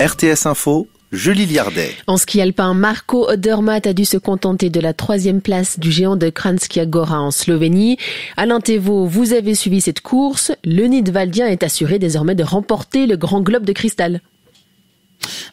RTS Info, Julie Liardet. En ski alpin, Marco Odermatt a dû se contenter de la troisième place du géant de Kranjska Gora en Slovénie. Alain Thévaux, vous avez suivi cette course. Le Nidwaldien est assuré désormais de remporter le grand globe de cristal.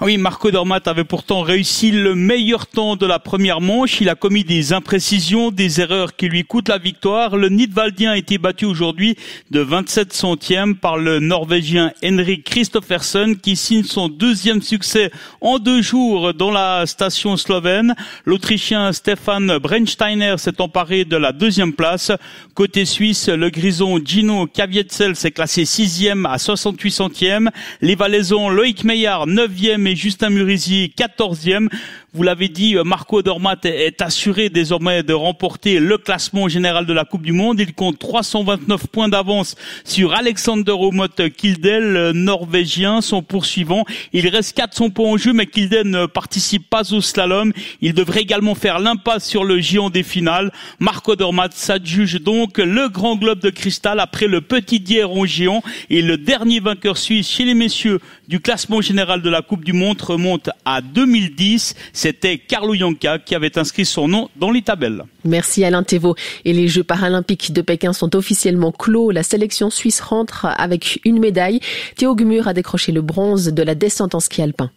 Oui, Marco Dormat avait pourtant réussi le meilleur temps de la première manche. Il a commis des imprécisions, des erreurs qui lui coûtent la victoire. Le Nidwaldien a été battu aujourd'hui de 27 centièmes par le Norvégien Henrik Christoffersen qui signe son deuxième succès en deux jours dans la station slovène. L'Autrichien Stefan Brensteiner s'est emparé de la deuxième place. Côté suisse, le grison Gino Kavietzel s'est classé sixième à 68 centièmes. Les Valaisans Loïc Meillard, neuvième Justin Murisi 14e. Vous l'avez dit, euh, Marco Dormat est assuré désormais de remporter le classement général de la Coupe du Monde. Il compte 329 points d'avance sur Alexander Omot Kildel, norvégien, son poursuivant. Il reste 400 points en jeu, mais Kildel ne participe pas au slalom. Il devrait également faire l'impasse sur le géant des finales. Marco Dormat s'adjuge donc le grand globe de cristal après le petit en géant et le dernier vainqueur suisse chez les messieurs du classement général de la Coupe du Monde remonte à 2010. C'était Carlo Yanka qui avait inscrit son nom dans les tabelles. Merci Alain Thévaux. Et les Jeux paralympiques de Pékin sont officiellement clos. La sélection suisse rentre avec une médaille. Théo Gmur a décroché le bronze de la descente en ski alpin.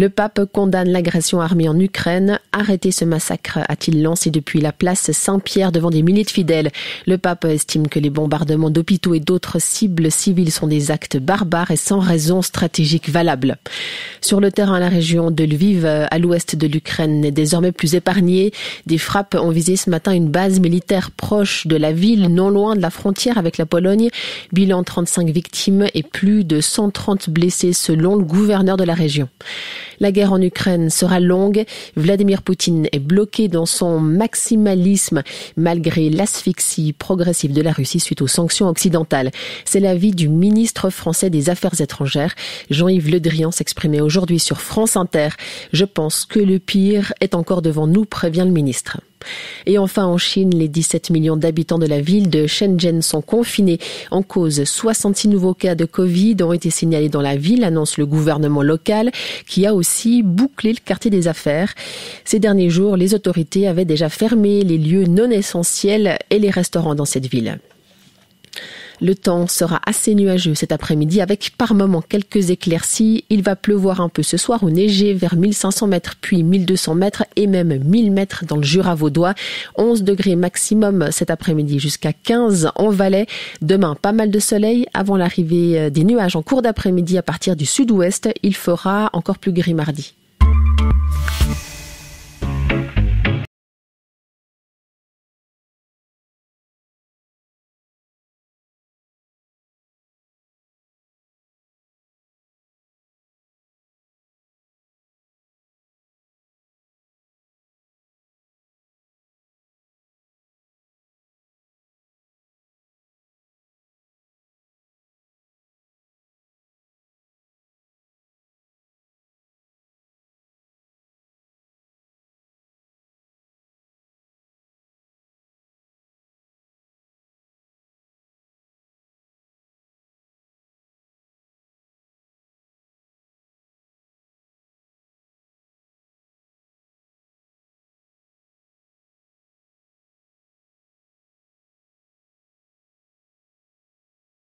Le pape condamne l'agression armée en Ukraine. Arrêtez ce massacre, a-t-il lancé depuis la place Saint-Pierre devant des milliers de fidèles. Le pape estime que les bombardements d'hôpitaux et d'autres cibles civiles sont des actes barbares et sans raison stratégique valable. Sur le terrain, la région de Lviv, à l'ouest de l'Ukraine, est désormais plus épargnée. Des frappes ont visé ce matin une base militaire proche de la ville, non loin de la frontière avec la Pologne. Bilan 35 victimes et plus de 130 blessés selon le gouverneur de la région. La guerre en Ukraine sera longue. Vladimir Poutine est bloqué dans son maximalisme malgré l'asphyxie progressive de la Russie suite aux sanctions occidentales. C'est l'avis du ministre français des Affaires étrangères. Jean-Yves Le Drian s'exprimait aujourd'hui sur France Inter. Je pense que le pire est encore devant nous, prévient le ministre. Et enfin, en Chine, les 17 millions d'habitants de la ville de Shenzhen sont confinés. En cause, 66 nouveaux cas de Covid ont été signalés dans la ville, annonce le gouvernement local, qui a aussi bouclé le quartier des affaires. Ces derniers jours, les autorités avaient déjà fermé les lieux non essentiels et les restaurants dans cette ville. Le temps sera assez nuageux cet après-midi avec par moments quelques éclaircies. Il va pleuvoir un peu ce soir ou neiger vers 1500 mètres puis 1200 mètres et même 1000 mètres dans le Jura vaudois. 11 degrés maximum cet après-midi jusqu'à 15 en Valais. Demain, pas mal de soleil avant l'arrivée des nuages en cours d'après-midi à partir du sud-ouest. Il fera encore plus gris mardi.